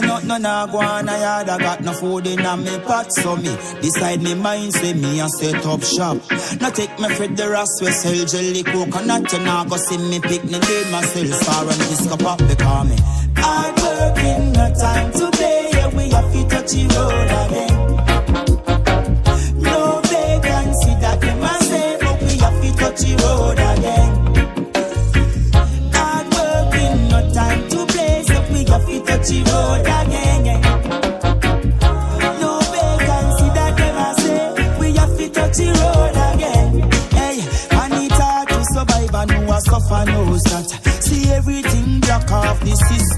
No nah go on a yard, I got no food in a me pot, so me decide me mind say me a set up shop. Now take me for the rest we sell jelly coconut, you nah go see me picnic with myself, star and disco pop because me. Hard working, no time to play, yeah, we have to touch the road again.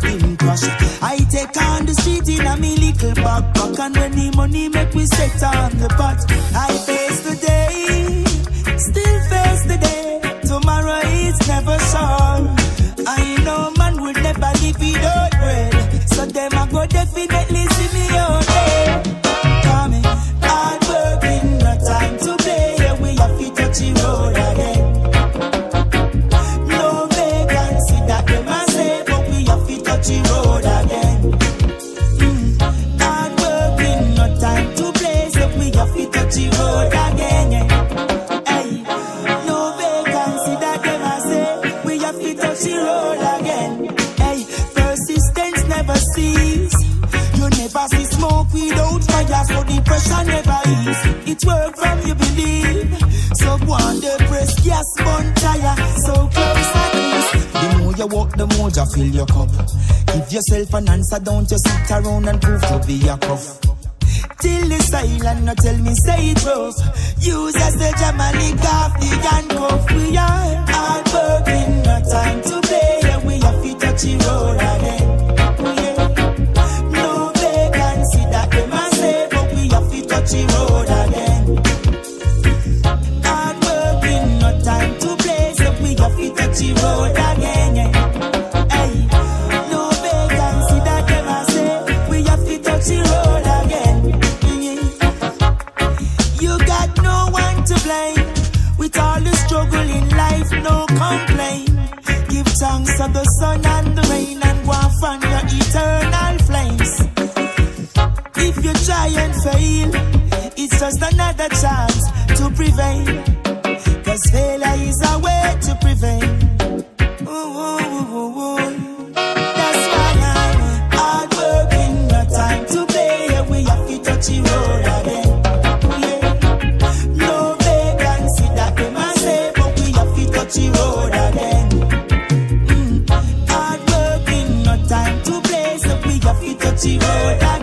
The system. I take on the street in a me little backpack and when the money make we set on the pot. So the pressure never ease. It work from you believe. So go on the press, gas bun tire, so close at least. The more you walk, the more you fill your cup. Give yourself an answer, don't just sit around and prove to be a cuff. Till the silent, no tell me say it rough. Use as the Jamaica off the handcuff. We are another chance to prevail. Cause failure is a way to dirty road.